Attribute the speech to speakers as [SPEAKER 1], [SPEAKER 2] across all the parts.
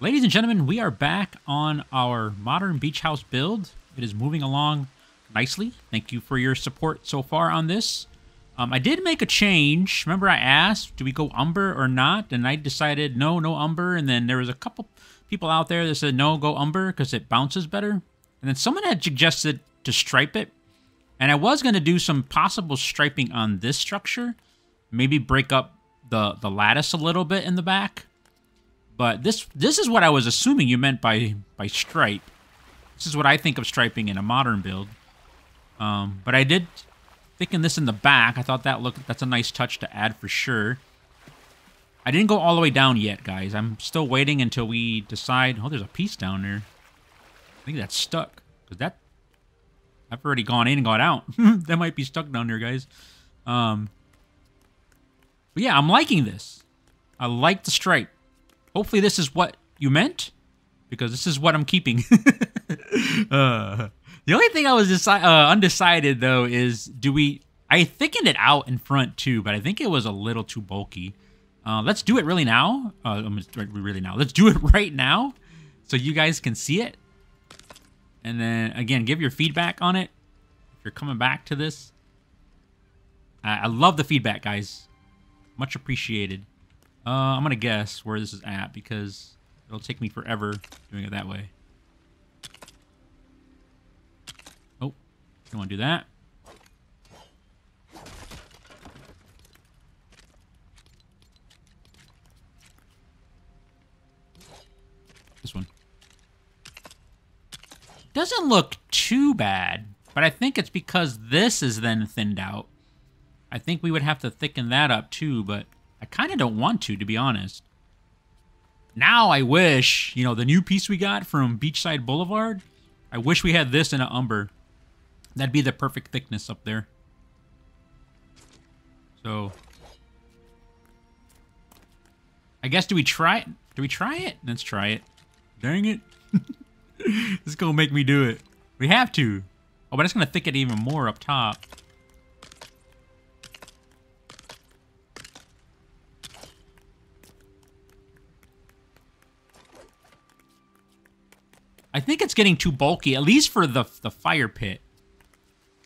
[SPEAKER 1] Ladies and gentlemen, we are back on our modern beach house build. It is moving along nicely. Thank you for your support so far on this. Um, I did make a change. Remember I asked, do we go umber or not? And I decided no, no umber. And then there was a couple people out there that said no, go umber because it bounces better. And then someone had suggested to stripe it. And I was going to do some possible striping on this structure. Maybe break up the, the lattice a little bit in the back. But this this is what I was assuming you meant by, by stripe. This is what I think of striping in a modern build. Um, but I did thicken this in the back. I thought that looked that's a nice touch to add for sure. I didn't go all the way down yet, guys. I'm still waiting until we decide. Oh, there's a piece down there. I think that's stuck. Because that... I've already gone in and got out. that might be stuck down there, guys. Um, but yeah, I'm liking this. I like the stripe. Hopefully this is what you meant. Because this is what I'm keeping. uh, the only thing I was deci- uh, undecided though is do we? I thickened it out in front too, but I think it was a little too bulky. Uh, let's do it really now. Uh, really now. Let's do it right now, so you guys can see it. And then again, give your feedback on it. If you're coming back to this, I, I love the feedback, guys. Much appreciated. Uh, I'm gonna guess where this is at because it'll take me forever doing it that way. Don't want to do that. This one. Doesn't look too bad, but I think it's because this is then thinned out. I think we would have to thicken that up too, but I kind of don't want to, to be honest. Now I wish, you know, the new piece we got from Beachside Boulevard, I wish we had this in an umber. That'd be the perfect thickness up there. So... I guess, do we try it? Do we try it? Let's try it. Dang it. this is gonna make me do it. We have to. Oh, but it's gonna thicken it even more up top. I think it's getting too bulky, at least for the, the fire pit.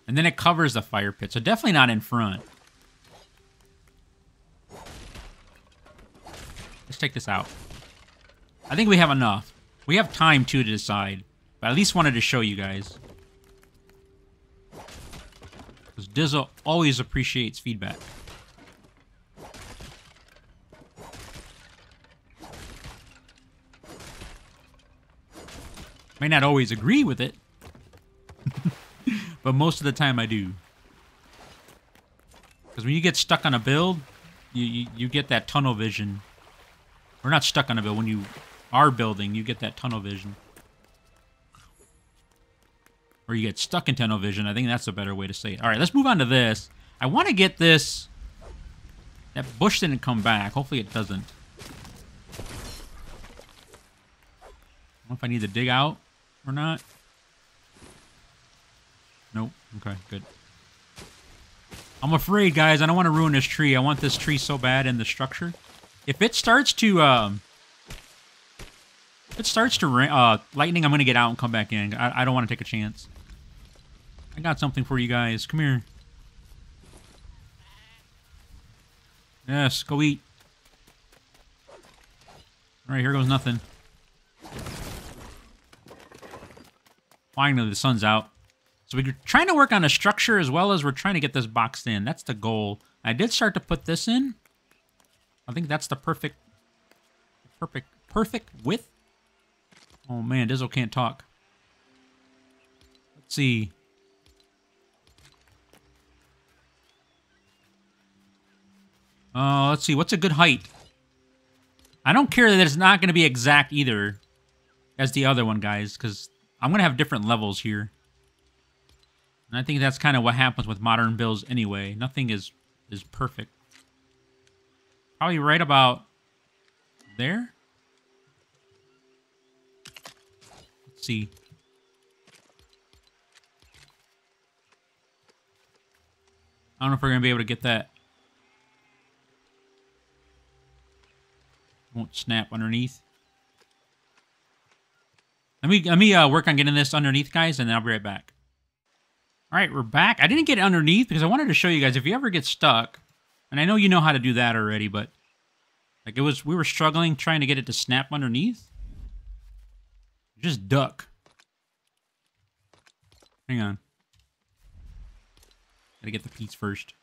[SPEAKER 1] And then it covers the fire pit, so definitely not in front. Let's take this out. I think we have enough. We have time, too, to decide. But I at least wanted to show you guys. Because Dizzle always appreciates feedback. May not always agree with it. but most of the time I do. Because when you get stuck on a build, you, you, you get that tunnel vision. Or not stuck on a build, when you are building, you get that tunnel vision. Or you get stuck in tunnel vision. I think that's a better way to say it. All right, let's move on to this. I want to get this... That bush didn't come back. Hopefully it doesn't. I don't know if I need to dig out or not. Nope. Okay, good. I'm afraid, guys. I don't want to ruin this tree. I want this tree so bad in the structure. If it starts to, um... If it starts to rain, uh, lightning, I'm going to get out and come back in. I, I don't want to take a chance. I got something for you guys. Come here. Yes, go eat. Alright, here goes nothing. Finally, the sun's out. So we're trying to work on a structure as well as we're trying to get this boxed in. That's the goal. I did start to put this in. I think that's the perfect, perfect, perfect width. Oh man, Dizzle can't talk. Let's see. Oh, uh, let's see. What's a good height? I don't care that it's not going to be exact either as the other one, guys, because I'm going to have different levels here. And I think that's kind of what happens with modern builds anyway. Nothing is is perfect. Probably right about there. Let's see. I don't know if we're going to be able to get that. Won't snap underneath. Let me let me uh, work on getting this underneath, guys, and then I'll be right back. All right, we're back. I didn't get underneath because I wanted to show you guys if you ever get stuck, and I know you know how to do that already, but like it was, we were struggling trying to get it to snap underneath. Just duck. Hang on. Gotta get the piece first.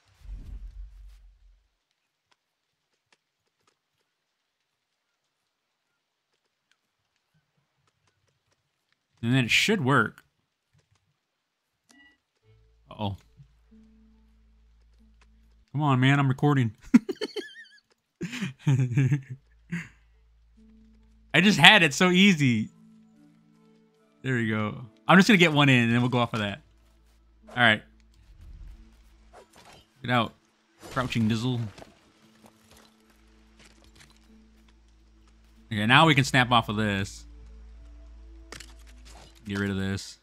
[SPEAKER 1] And then it should work. Uh oh Come on, man. I'm recording. I just had it so easy. There we go. I'm just going to get one in, and then we'll go off of that. All right. Get out. Crouching Dizzle. Okay, now we can snap off of this. Get rid of this.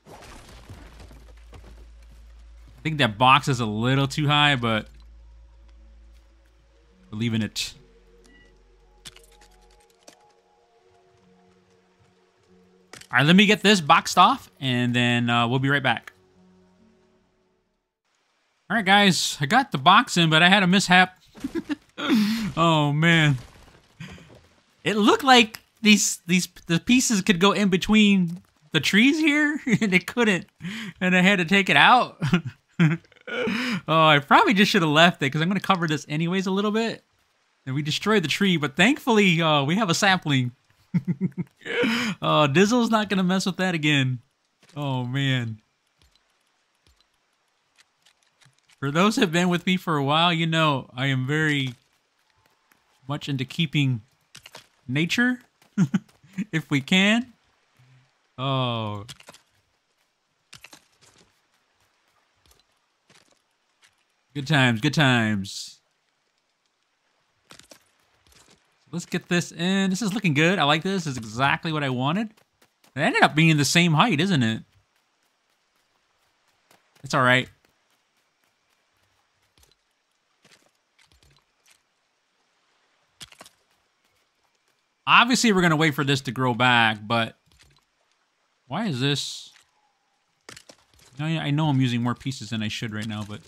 [SPEAKER 1] I think that box is a little too high, but we're leaving it. All right, let me get this boxed off, and then uh, we'll be right back. All right, guys, I got the box in, but I had a mishap. oh, man. It looked like these these the pieces could go in between the trees here, and it couldn't, and I had to take it out. oh, I probably just should have left it because I'm going to cover this anyways a little bit. And we destroyed the tree, but thankfully uh, we have a sapling. oh, Dizzle's not going to mess with that again. Oh, man. For those have been with me for a while, you know I am very much into keeping nature, if we can. Oh. Good times, good times. Let's get this in. This is looking good. I like this. This is exactly what I wanted. It ended up being the same height, isn't it? It's all right. Obviously, we're going to wait for this to grow back, but why is this... I know I'm using more pieces than I should right now, but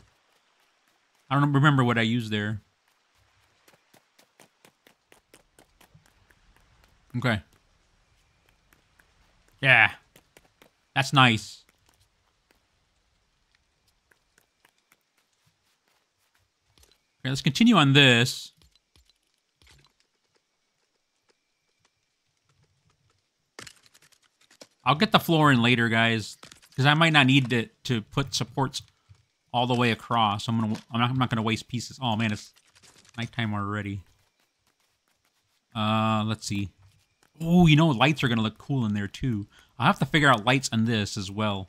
[SPEAKER 1] I don't remember what I used there. Okay. Yeah. That's nice. Okay, let's continue on this. I'll get the floor in later, guys, because I might not need to, to put supports all the way across. I'm gonna I'm not, I'm not gonna waste pieces. Oh man, it's nighttime already. Uh, let's see. Oh, you know, lights are gonna look cool in there too. I'll have to figure out lights on this as well.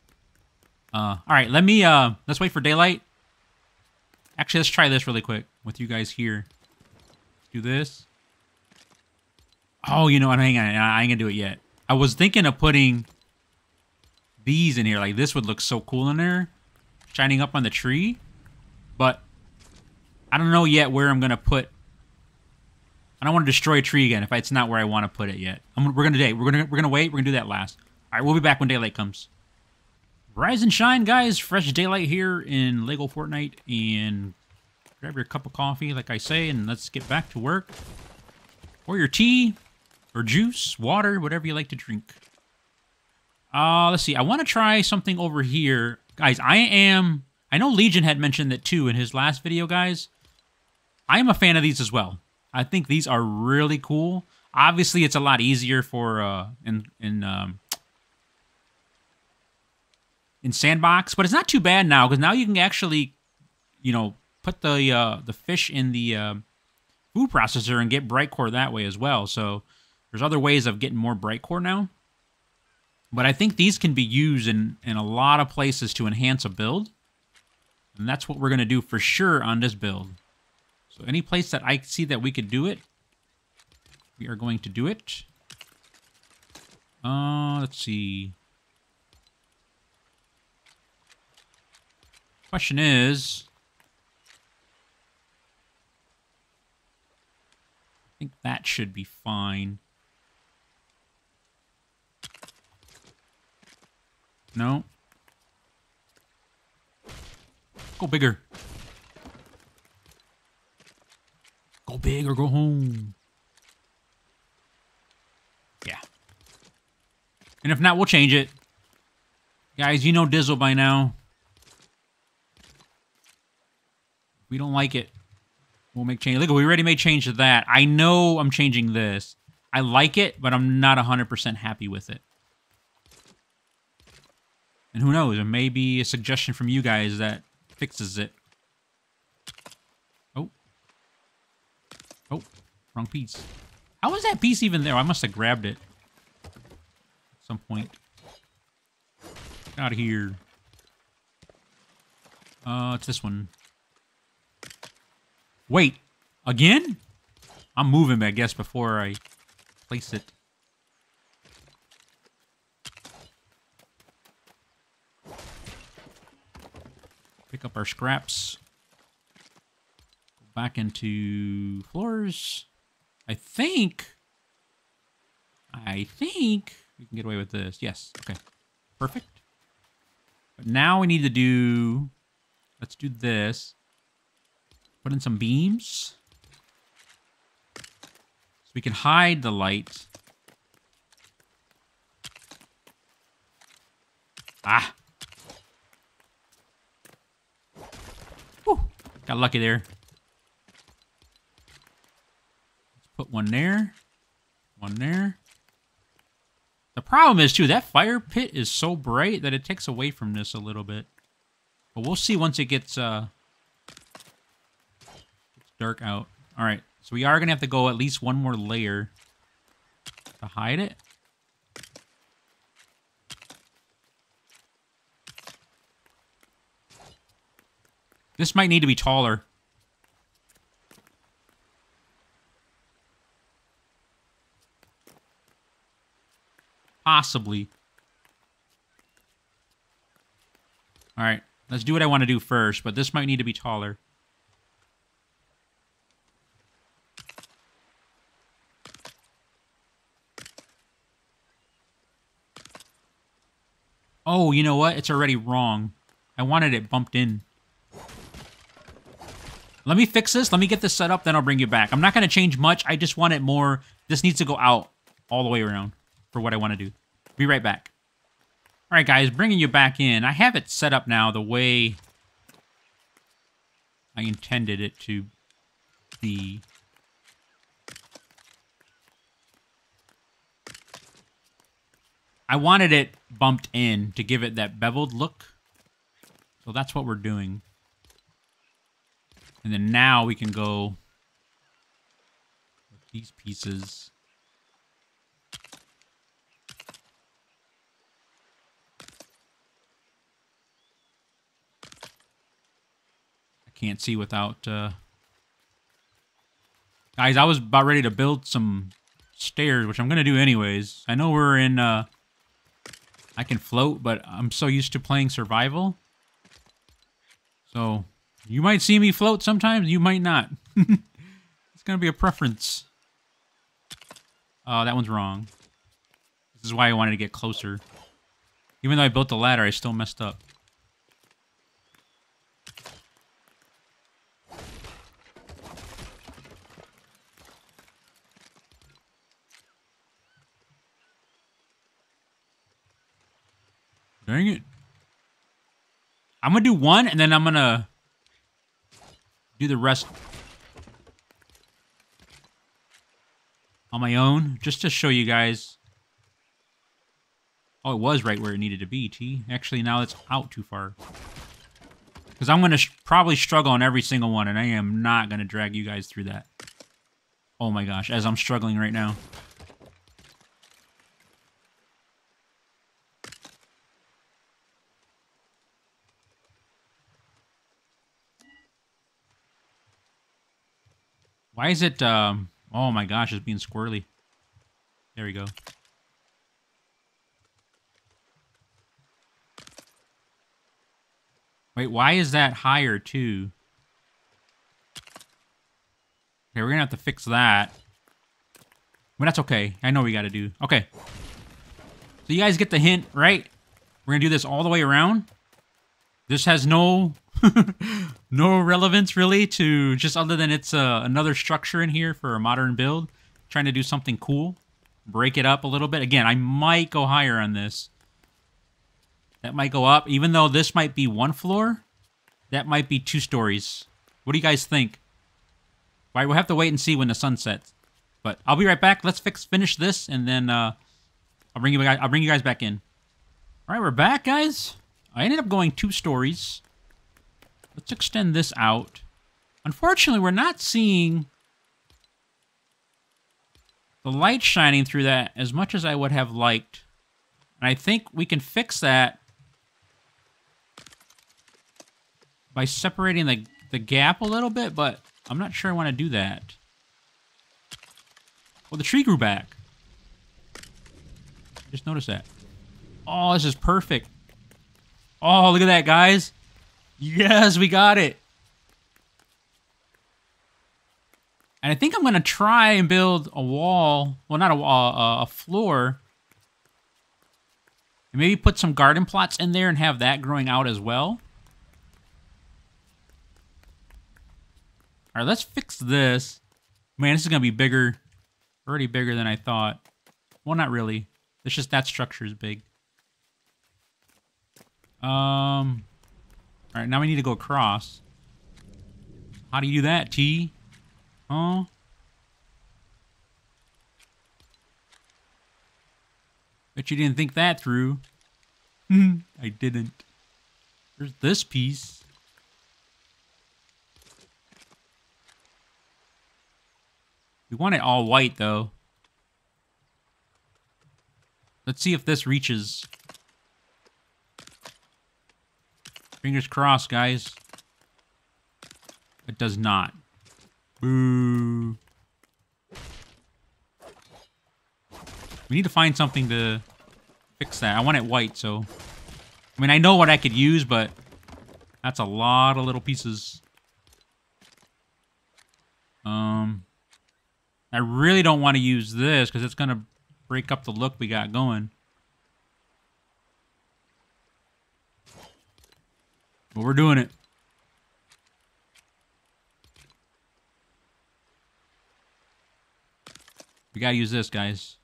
[SPEAKER 1] Uh, all right, let me uh, let's wait for daylight. Actually, let's try this really quick with you guys here. Do this. Oh, you know what? Hang on, I ain't gonna do it yet. I was thinking of putting these in here. Like, this would look so cool in there. Shining up on the tree. But I don't know yet where I'm going to put... I don't want to destroy a tree again if it's not where I want to put it yet. I'm, we're going to We're going we're gonna wait. We're going to do that last. All right, we'll be back when daylight comes. Rise and shine, guys. Fresh daylight here in Lego Fortnite. And grab your cup of coffee, like I say, and let's get back to work. Or your tea, or juice, water, whatever you like to drink. Uh, let's see. I want to try something over here. Guys, I am... I know Legion had mentioned that too in his last video, guys. I am a fan of these as well. I think these are really cool. Obviously, it's a lot easier for... Uh, in, in, um, in Sandbox, but it's not too bad now, because now you can actually, you know, put the uh, the fish in the uh, food processor and get Brightcore that way as well. So there's other ways of getting more Brightcore now. But I think these can be used in, in a lot of places to enhance a build. And that's what we're going to do for sure on this build. So any place that I see that we could do it, we are going to do it. Uh, let's see. Question is... I think that should be fine. No. Go bigger. Go big or go home. Yeah. And if not, we'll change it. Guys, you know Dizzle by now. We don't like it, we'll make change. Look, we already made change to that. I know I'm changing this. I like it, but I'm not 100% happy with it. And who knows, it may be a suggestion from you guys that fixes it. Oh. Oh, wrong piece. How was that piece even there? I must have grabbed it at some point. Get out of here. Uh, it's this one. Wait, again? I'm moving, I guess, before I place it. Up our scraps. Go back into floors. I think... I think we can get away with this. Yes. Okay. Perfect. But now we need to do... Let's do this. Put in some beams. So we can hide the light. Ah. Got lucky there. Let's put one there. One there. The problem is, too, that fire pit is so bright that it takes away from this a little bit. But we'll see once it gets, uh, gets dark out. All right, so we are going to have to go at least one more layer to hide it. This might need to be taller. Possibly. Alright, let's do what I want to do first, but this might need to be taller. Oh, you know what? It's already wrong. I wanted it bumped in. Let me fix this. Let me get this set up, then I'll bring you back. I'm not going to change much. I just want it more... This needs to go out all the way around for what I want to do. Be right back. All right, guys, bringing you back in. I have it set up now the way I intended it to be. I wanted it bumped in to give it that beveled look. So that's what we're doing. And then now we can go with these pieces. I can't see without... Uh... Guys, I was about ready to build some stairs, which I'm going to do anyways. I know we're in... Uh... I can float, but I'm so used to playing survival. So, you might see me float sometimes, you might not. it's going to be a preference. Oh, that one's wrong. This is why I wanted to get closer. Even though I built the ladder, I still messed up. Dang it. I'm to do one, and then I'm going to do the rest on my own, just to show you guys. Oh, it was right where it needed to be, T. Actually, now it's out too far. Because I'm going to probably struggle on every single one, and I am not going to drag you guys through that. Oh my gosh, as I'm struggling right now. Why is it, um... Oh my gosh, it's being squirrely. There we go. Wait, why is that higher, too? Okay, we're gonna have to fix that. But that's okay. I know we gotta do. Okay. So you guys get the hint, right? We're to do this all the way around. This has no no relevance really to just other than it's uh, another structure in here for a modern build. Trying to do something cool. Break it up a little bit. Again, I might go higher on this. That might go up. Even though this might be one floor, that might be two stories. What do you guys think? All right, we'll have to wait and see when the sun sets. But I'll be right back. Let's fix finish this, and then uh, I'll bring you guys. I'll bring you guys back in. All right, we're back, guys. I ended up going two stories. Let's extend this out. Unfortunately, we're not seeing the light shining through that as much as I would have liked. And I think we can fix that by separating the, the gap a little bit, but I'm not sure I want to do that. Well, the tree grew back. Just noticed that. Oh, this is perfect. Oh, look at that, guys. Yes, we got it. And I think I'm going to try and build a wall. Well, not a wall, uh, a floor. And maybe put some garden plots in there and have that growing out as well. All right, let's fix this. Man, this is going to be bigger. Already bigger than I thought. Well, not really. It's just that structure is big. Um. All right, now we need to go across. How do you do that, T? Huh? Bet you didn't think that through. I didn't. There's this piece. We want it all white, though. Let's see if this reaches. Fingers crossed, guys. It does not. Boo. We need to find something to fix that. I want it white, so... I mean, I know what I could use, but... That's a lot of little pieces. Um... I really don't want to use this, because it's going to break up the look we got going. But we're doing it. We gotta use this, guys.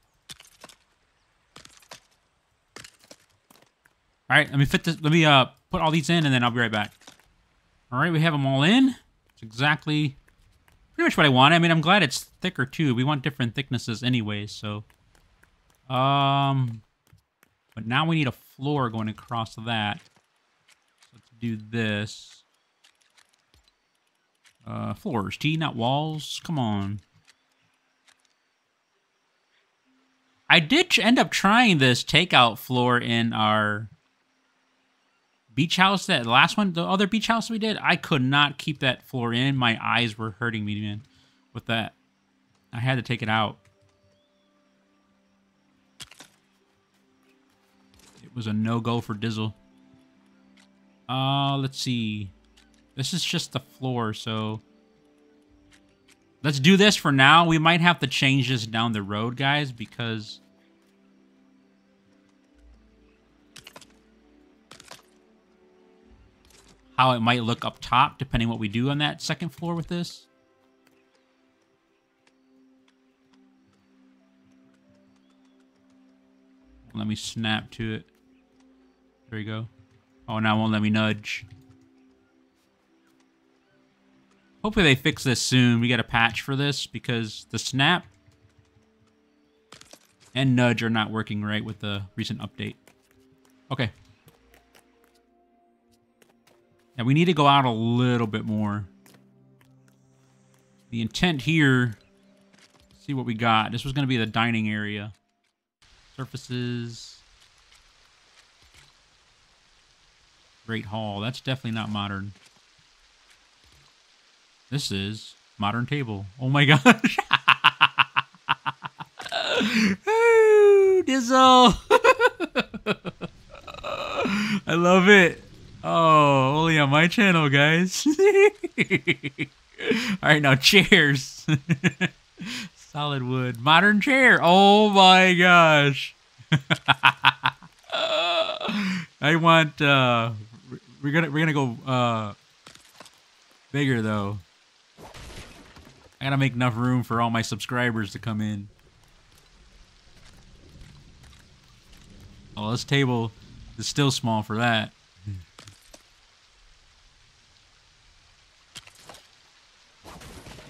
[SPEAKER 1] All right, let me fit this. Let me uh put all these in, and then I'll be right back. All right, we have them all in. It's exactly pretty much what I want. I mean, I'm glad it's thicker too. We want different thicknesses anyway, so. Um, but now we need a floor going across that do this. Uh, floors, T, not walls. Come on. I did end up trying this takeout floor in our beach house. That last one, the other beach house we did, I could not keep that floor in. My eyes were hurting me, man, with that. I had to take it out. It was a no-go for Dizzle. Uh, let's see. This is just the floor, so... Let's do this for now. We might have to change this down the road, guys, because... How it might look up top, depending what we do on that second floor with this. Let me snap to it. There we go. Oh, now won't let me nudge. Hopefully they fix this soon. We get a patch for this because the snap and nudge are not working right with the recent update. Okay. Now we need to go out a little bit more. The intent here, see what we got. This was going to be the dining area. Surfaces. Great Hall. That's definitely not modern. This is modern table. Oh my gosh. Ooh, Dizzle. I love it. Oh, only on my channel, guys. All right, now chairs. Solid wood. Modern chair. Oh my gosh. I want. uh We're gonna we're gonna go uh bigger though. I gotta make enough room for all my subscribers to come in. Oh, this table is still small for that.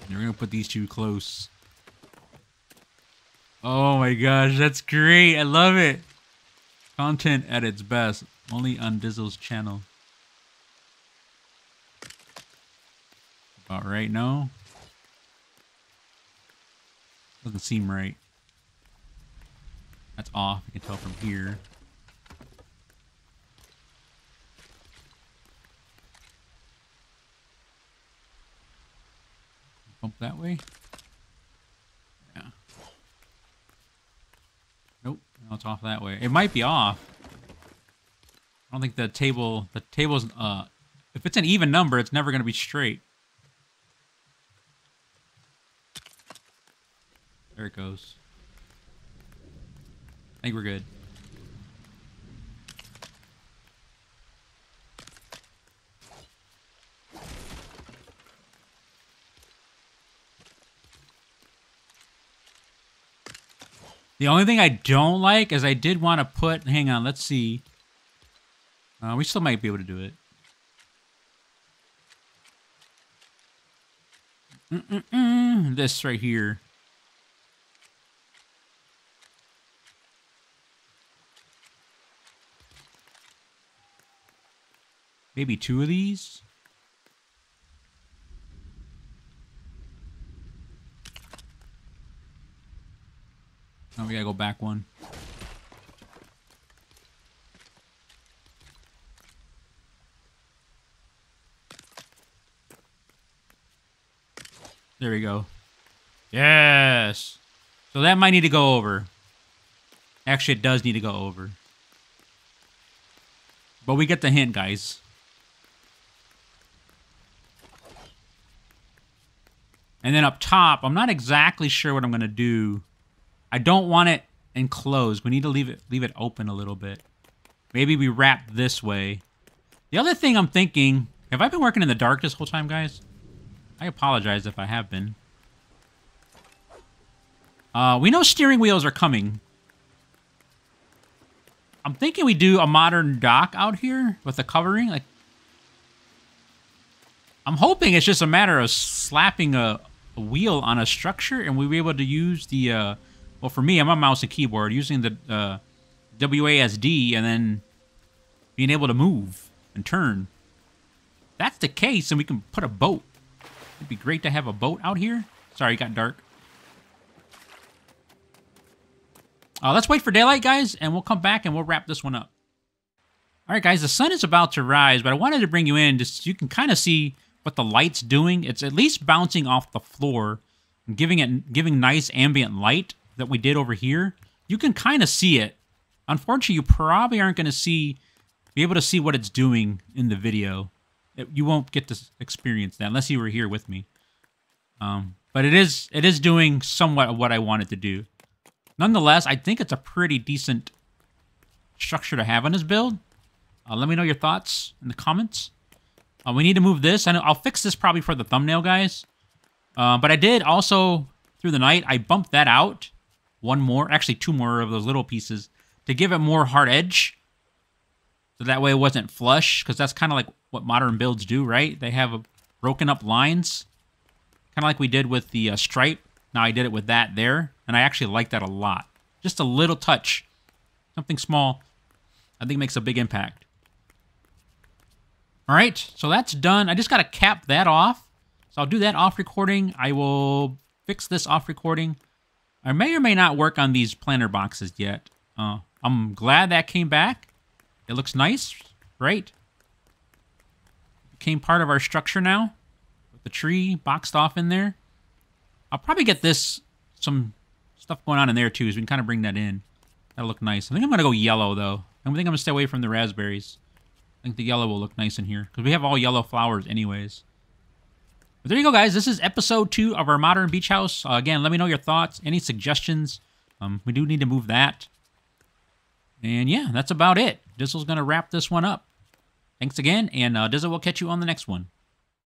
[SPEAKER 1] We're gonna put these two close. Oh my gosh, that's great. I love it. Content at its best. Only on Dizzle's channel. About right now. Doesn't seem right. That's off. You can tell from here. Bump that way. Yeah. Nope. No, it's off that way. It might be off. I don't think the table, the table's, uh, if it's an even number, it's never going to be straight. There it goes. I think we're good. The only thing I don't like is I did want to put... Hang on, let's see. Uh, we still might be able to do it. Mm -mm -mm, this right here. Maybe two of these? Oh, we gotta go back one. There we go. Yes! So that might need to go over. Actually, it does need to go over. But we get the hint, guys. And then up top, I'm not exactly sure what I'm going to do. I don't want it enclosed. We need to leave it leave it open a little bit. Maybe we wrap this way. The other thing I'm thinking, have I been working in the dark this whole time, guys? I apologize if I have been. Uh, we know steering wheels are coming. I'm thinking we do a modern dock out here with the covering. Like, I'm hoping it's just a matter of slapping a, a wheel on a structure and we'll be able to use the... Uh, well, for me, I'm on mouse and keyboard using the uh, WASD and then being able to move and turn. that's the case, and we can put a boat. It'd be great to have a boat out here. Sorry, it got dark. Uh, let's wait for daylight, guys, and we'll come back and we'll wrap this one up. All right, guys, the sun is about to rise, but I wanted to bring you in just so you can kind of see what the light's doing. It's at least bouncing off the floor and giving it giving nice ambient light that we did over here, you can kind of see it. Unfortunately, you probably aren't going to see, be able to see what it's doing in the video. It, you won't get to experience that unless you were here with me. Um, but it is it is doing somewhat of what I wanted to do. Nonetheless, I think it's a pretty decent structure to have on this build. Uh, let me know your thoughts in the comments. Uh, we need to move this, and I'll fix this probably for the thumbnail, guys. Uh, but I did also, through the night, I bumped that out one more, actually two more of those little pieces to give it more hard edge. So that way it wasn't flush, because that's kind of like what modern builds do, right? They have a, broken up lines, kind of like we did with the uh, stripe. Now I did it with that there, and I actually like that a lot. Just a little touch, something small, I think makes a big impact. All right, so that's done. I just got to cap that off. So I'll do that off recording. I will fix this off recording. I may or may not work on these planter boxes yet. Uh, I'm glad that came back. It looks nice, right? Became part of our structure now. With the tree boxed off in there. I'll probably get this, some stuff going on in there too, so we can kind of bring that in. That'll look nice. I think I'm going to go yellow, though. I think I'm going to stay away from the raspberries. I think the yellow will look nice in here. Because we have all yellow flowers anyways. But there you go, guys. This is episode two of our modern beach house. Uh, again, let me know your thoughts, any suggestions. Um, we do need to move that. And yeah, that's about it. Dizzle's going to wrap this one up. Thanks again, and uh, Dizzle will catch you on the next one.